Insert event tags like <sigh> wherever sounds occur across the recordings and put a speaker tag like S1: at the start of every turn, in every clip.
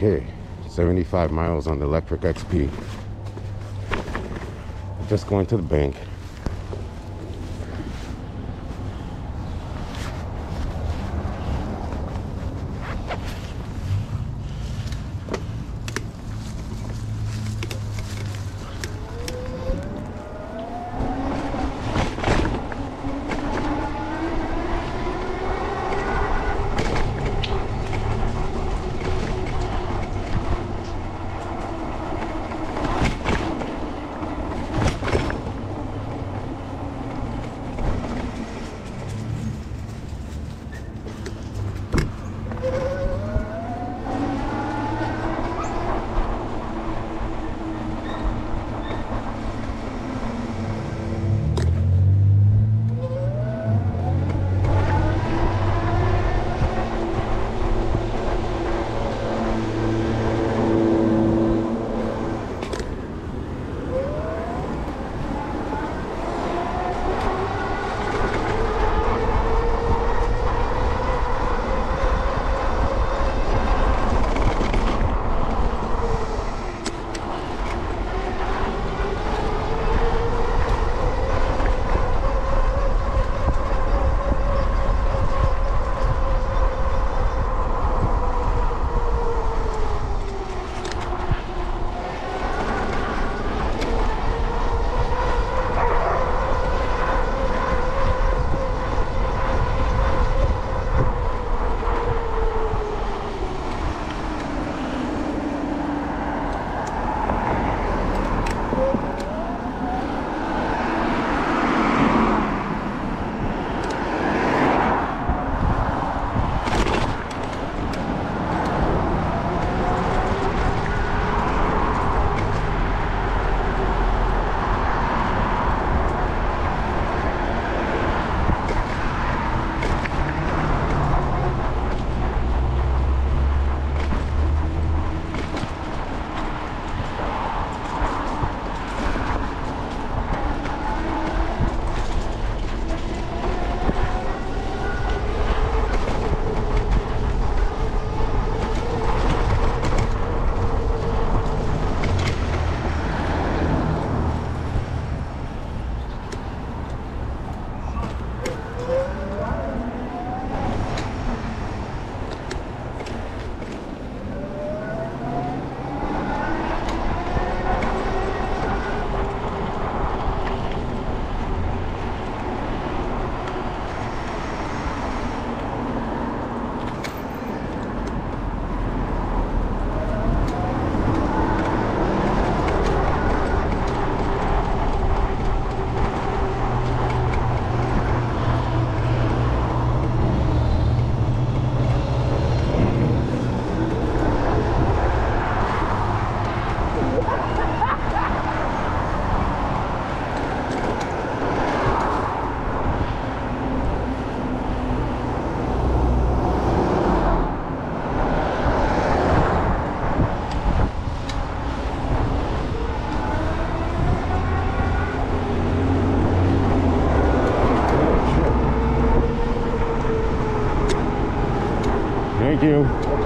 S1: Okay, 75 miles on the electric XP. Just going to the bank. do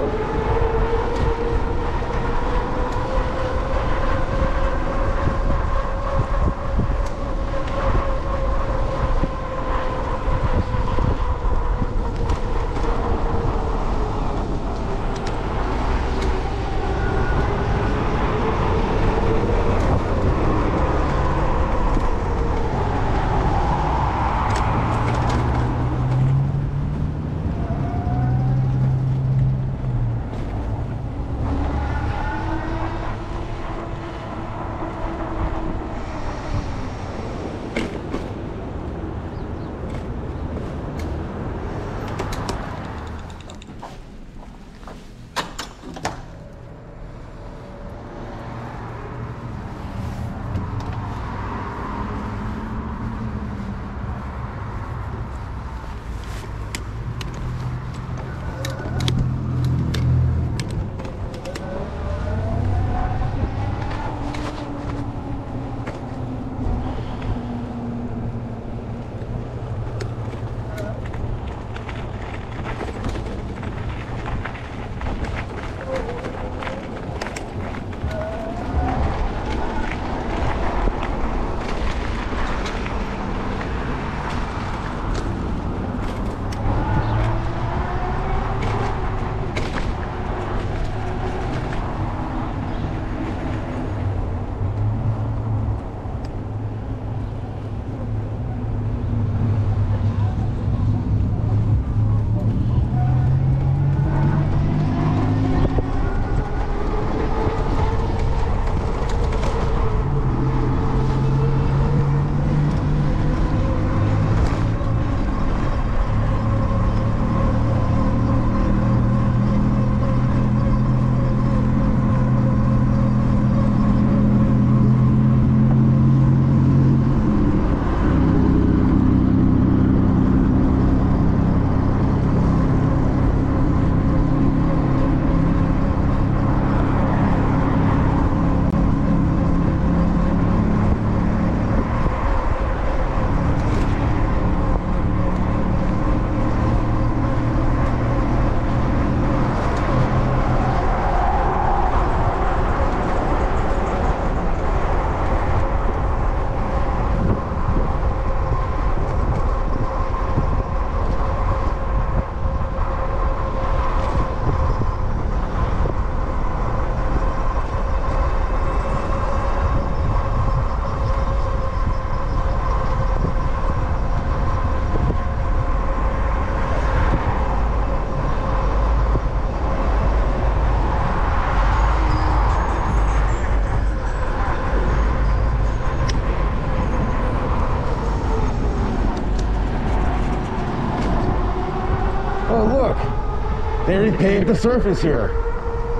S1: They already paved the surface here.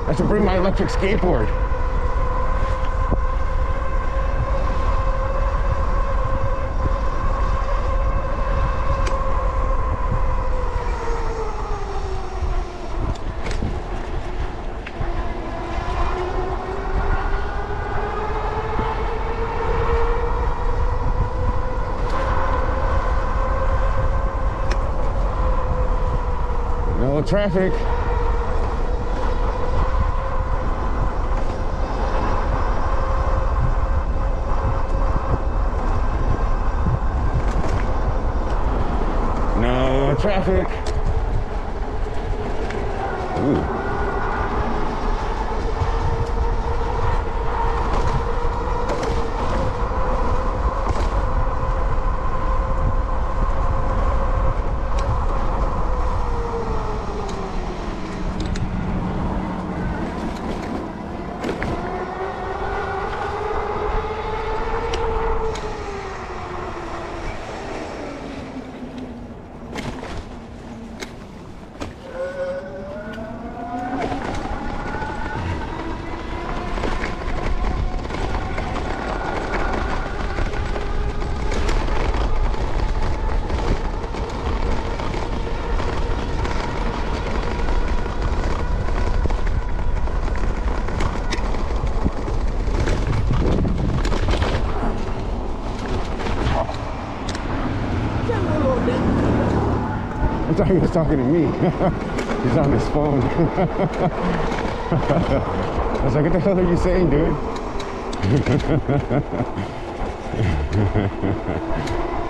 S1: I should bring my electric skateboard. No traffic. No traffic. Ooh. I thought he was talking to me. <laughs> He's on his phone. <laughs> I was like, what the hell are you saying, dude? <laughs>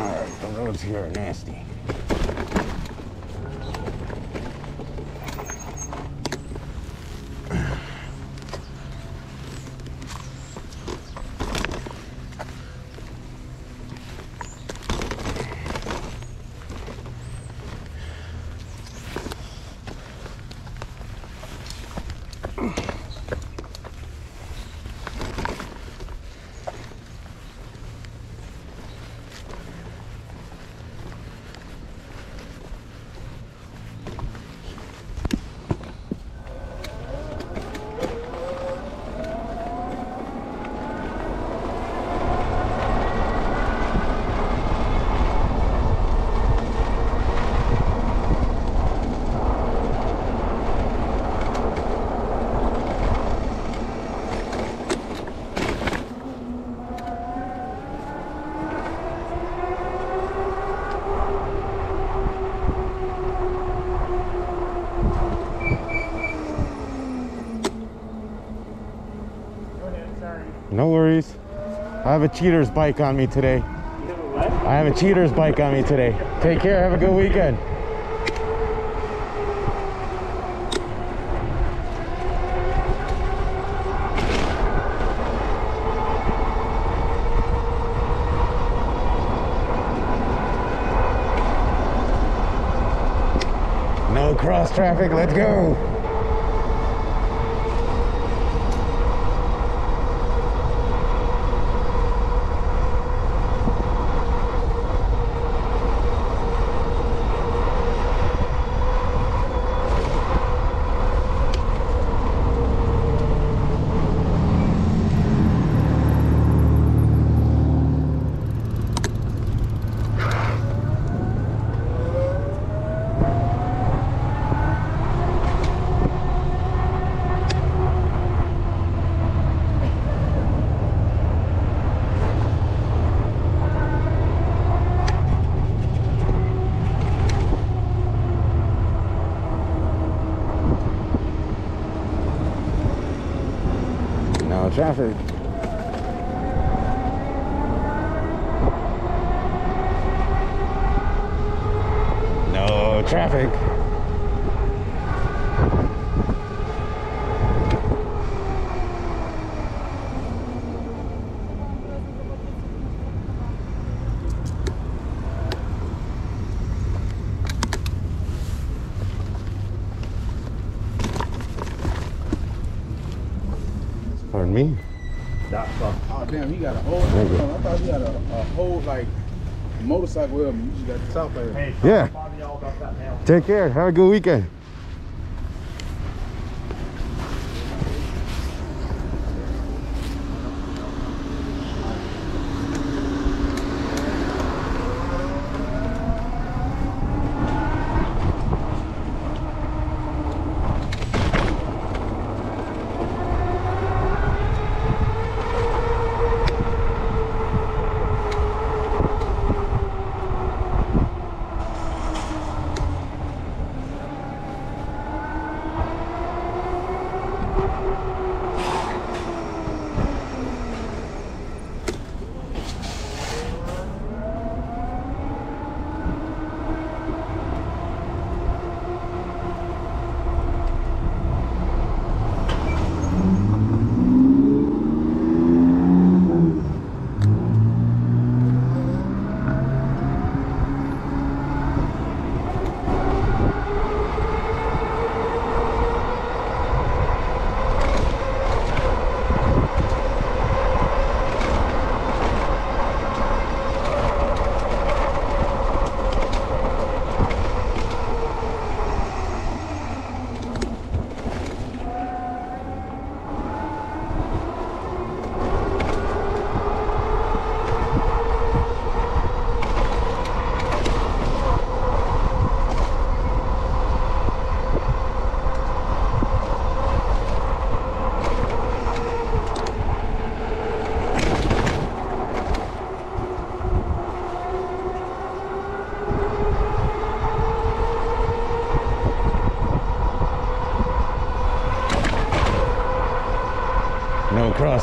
S1: All right, the roads here are nasty.
S2: Go ahead, sorry.
S1: No worries. I have a cheater's bike on me today. I have a cheater's bike on me today. Take care. Have a good weekend. No cross traffic. Let's go. No traffic. No traffic. On me.
S2: That's
S3: Oh damn, he got a whole. I thought he had a, a whole like motorcycle helmet. You just got the top of
S2: hey,
S1: Yeah.
S2: Bobby, y'all about that now.
S1: Take care. Have a good weekend.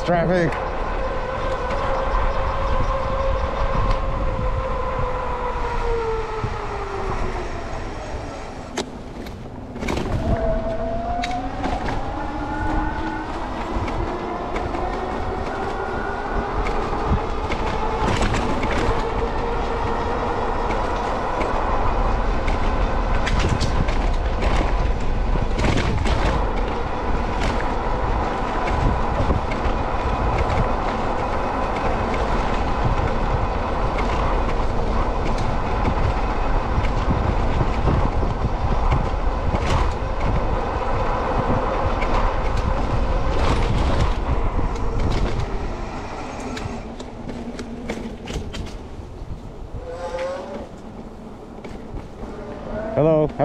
S1: Traffic.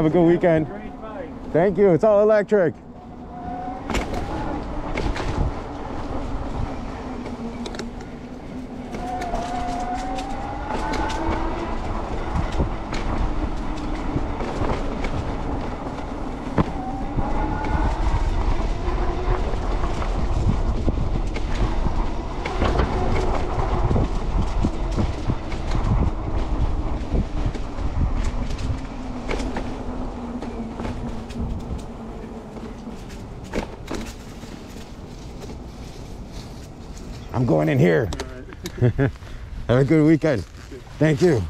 S1: Have a good weekend. Thank you. It's all electric. I'm going in here. <laughs> Have a good weekend. Thank you.